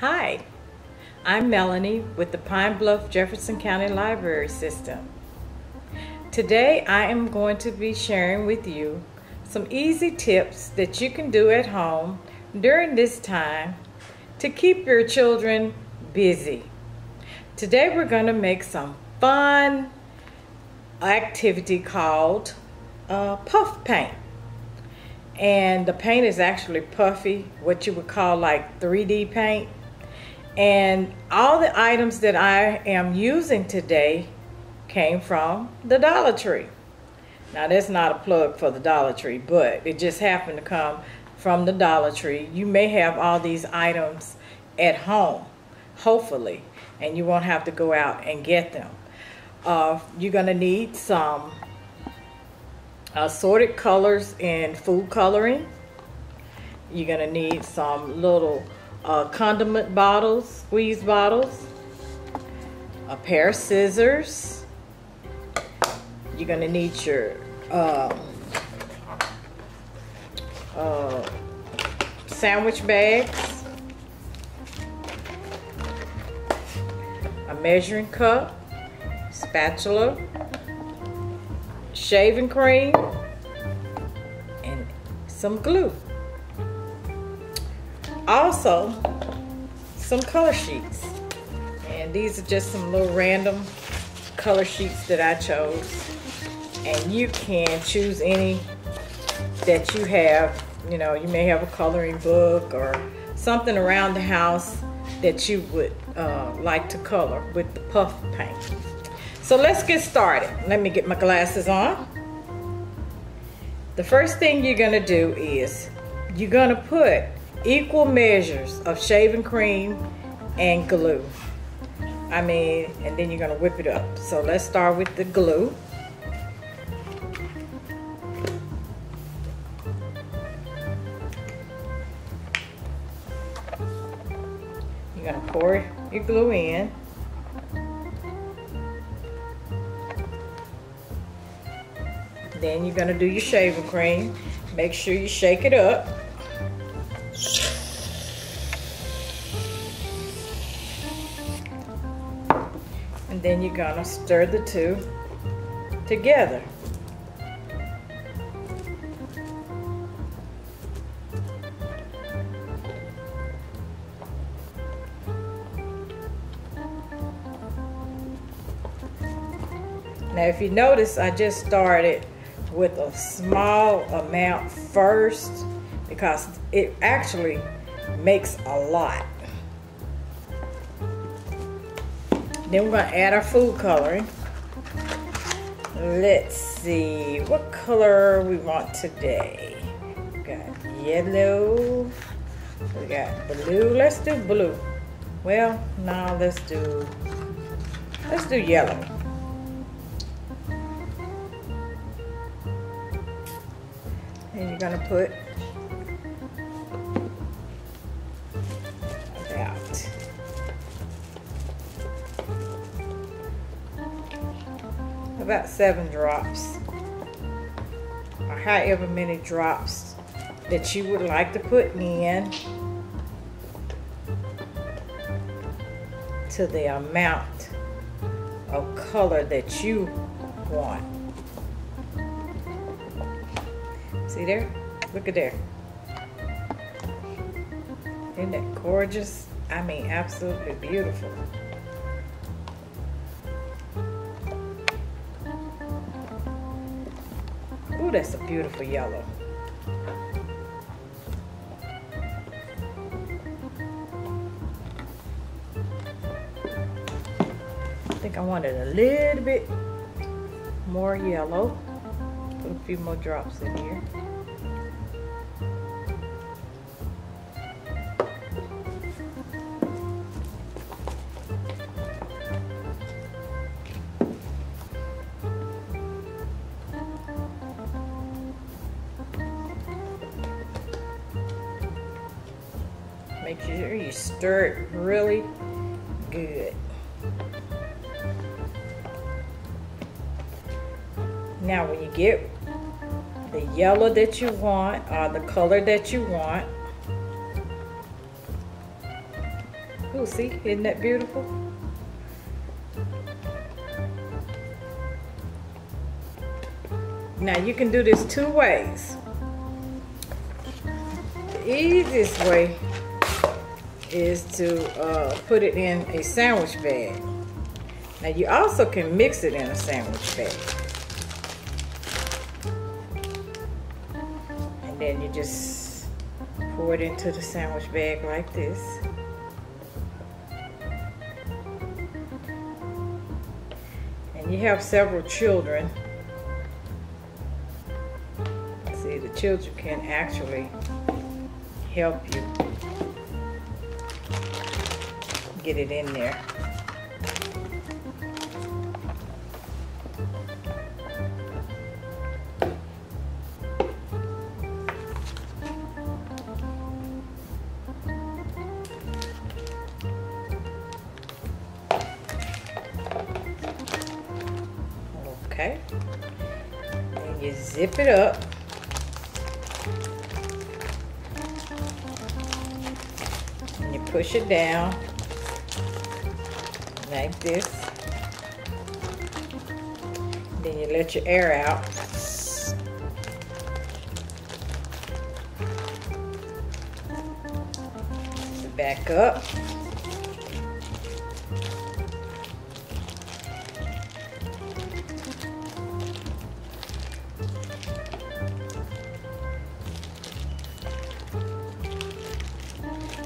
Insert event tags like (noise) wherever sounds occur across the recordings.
Hi, I'm Melanie with the Pine Bluff Jefferson County Library System. Today I am going to be sharing with you some easy tips that you can do at home during this time to keep your children busy. Today we're going to make some fun activity called uh, puff paint. And the paint is actually puffy, what you would call like 3D paint. And all the items that I am using today came from the Dollar Tree. Now that's not a plug for the Dollar Tree, but it just happened to come from the Dollar Tree. You may have all these items at home, hopefully, and you won't have to go out and get them. Uh, you're gonna need some assorted colors in food coloring. You're gonna need some little uh, condiment bottles, squeeze bottles, a pair of scissors. You're gonna need your uh, uh, sandwich bags, a measuring cup, spatula, shaving cream, and some glue. Also, some color sheets. And these are just some little random color sheets that I chose. And you can choose any that you have. You know, you may have a coloring book or something around the house that you would uh, like to color with the puff paint. So let's get started. Let me get my glasses on. The first thing you're gonna do is you're gonna put equal measures of shaving cream and glue. I mean, and then you're gonna whip it up. So let's start with the glue. You're gonna pour your glue in. Then you're gonna do your shaving cream. Make sure you shake it up. And then you're gonna stir the two together. Now if you notice, I just started with a small amount first because it actually makes a lot. Then we're gonna add our food coloring. Let's see, what color we want today? We got yellow, we got blue, let's do blue. Well, now let's do, let's do yellow. And you're gonna put about seven drops or however many drops that you would like to put in to the amount of color that you want. See there? Look at there. Isn't that gorgeous? I mean, absolutely beautiful. That's a beautiful yellow. I think I wanted a little bit more yellow. Put a few more drops in here. Make sure you stir it really good. Now when you get the yellow that you want or the color that you want, Ooh, see, isn't that beautiful? Now you can do this two ways. The easiest way is to uh, put it in a sandwich bag. Now you also can mix it in a sandwich bag. And then you just pour it into the sandwich bag like this. And you have several children. See, the children can actually help you get it in there. Okay. And you zip it up. Push it down like this. Then you let your air out. Back up.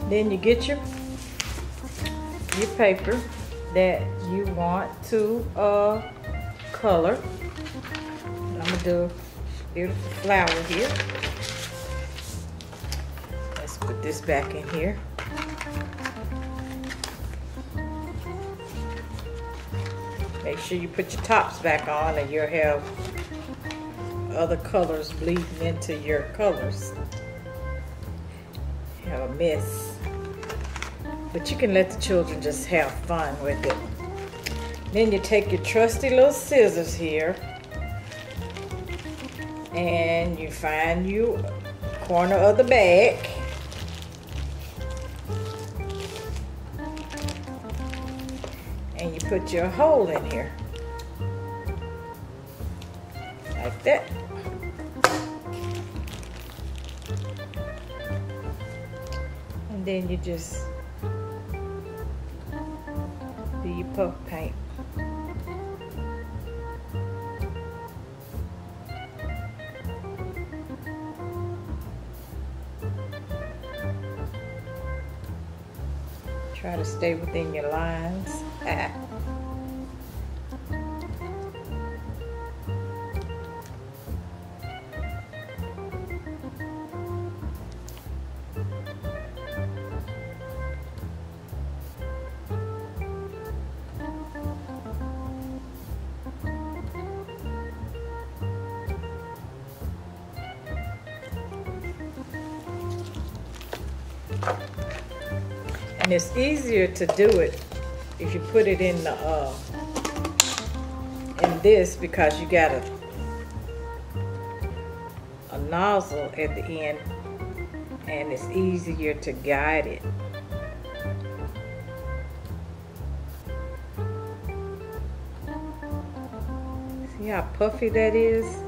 Then you get your your paper that you want to uh, color. I'm gonna do beautiful flower here. Let's put this back in here. Make sure you put your tops back on and you'll have other colors bleeding into your colors. Have a mess. But you can let the children just have fun with it. Then you take your trusty little scissors here and you find you corner of the bag. And you put your hole in here. Like that. And then you just do your puff paint. Try to stay within your lines. It's easier to do it if you put it in the uh, in this because you got a a nozzle at the end and it's easier to guide it. See how puffy that is?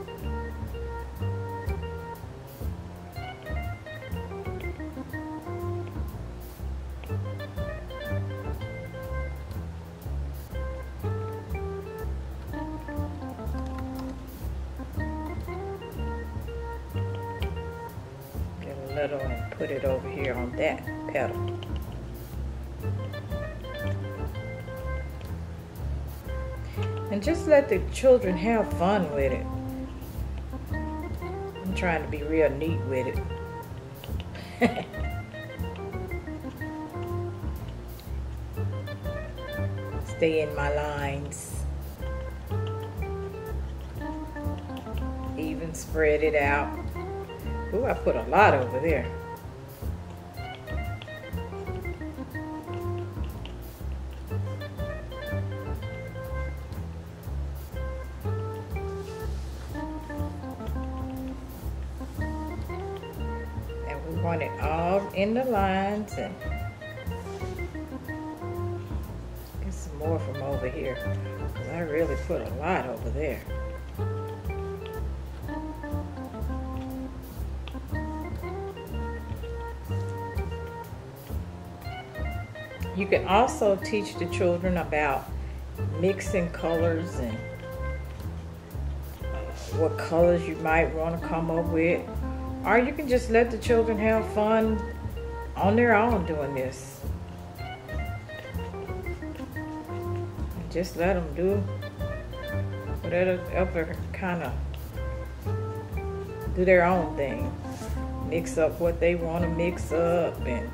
Little and put it over here on that petal. And just let the children have fun with it. I'm trying to be real neat with it. (laughs) Stay in my lines. Even spread it out. Ooh, I put a lot over there. And we want it all in the lines and get some more from over here. I really put a lot over there. You can also teach the children about mixing colors and uh, what colors you might want to come up with. Or you can just let the children have fun on their own doing this. Just let them do whatever kind of do their own thing. Mix up what they want to mix up and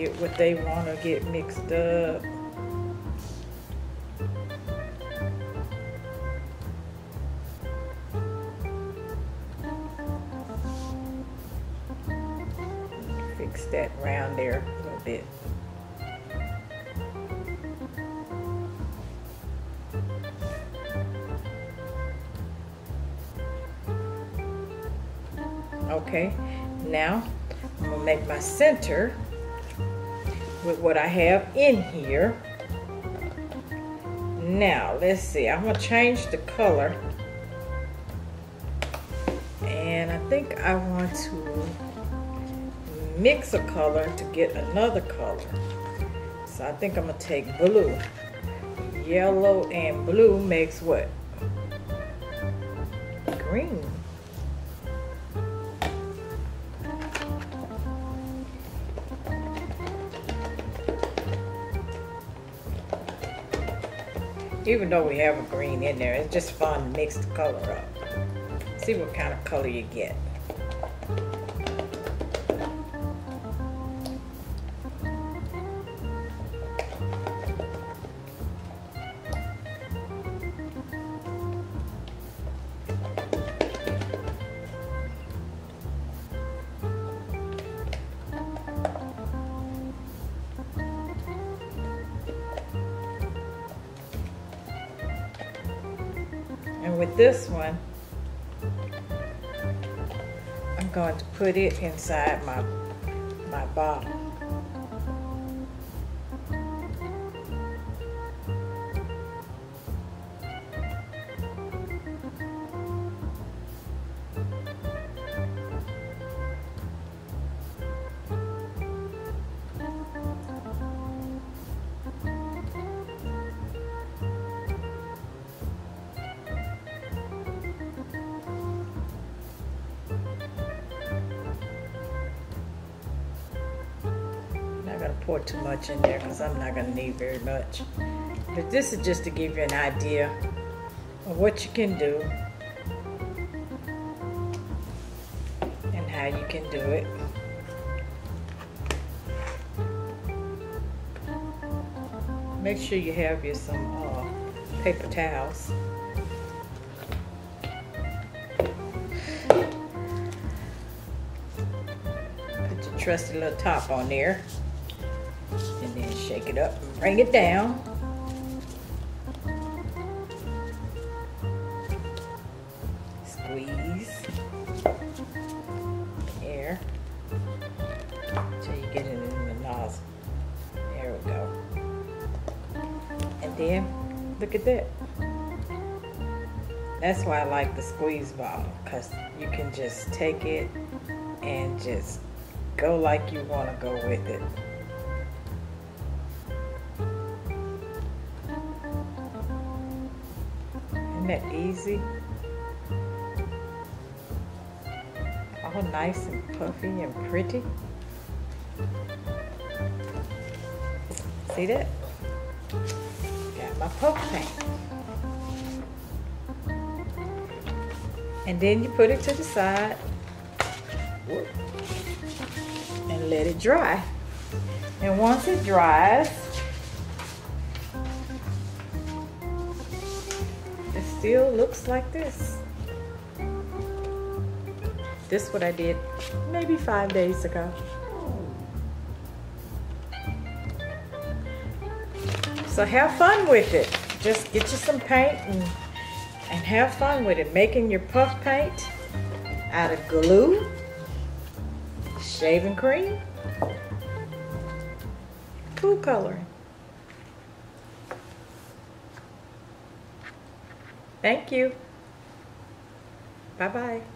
get what they want to get mixed up. Fix that round there a little bit. Okay, now I'm gonna make my center with what I have in here. Now, let's see, I'm gonna change the color. And I think I want to mix a color to get another color. So I think I'm gonna take blue. Yellow and blue makes what? Green. Even though we have a green in there, it's just fun to mix the color up. See what kind of color you get. With this one, I'm going to put it inside my, my bottle. Pour too much in there because I'm not gonna need very much. But this is just to give you an idea of what you can do and how you can do it. Make sure you have your some uh, paper towels. Put your trusty little top on there shake it up bring it down. Squeeze air until you get it in the nozzle. There we go. And then look at that. That's why I like the squeeze bottle because you can just take it and just go like you want to go with it. That easy? All nice and puffy and pretty. See that? Got my puff paint. And then you put it to the side and let it dry. And once it dries, still looks like this. This is what I did maybe five days ago. So have fun with it. Just get you some paint and, and have fun with it. Making your puff paint out of glue, shaving cream, food coloring. Thank you. Bye-bye.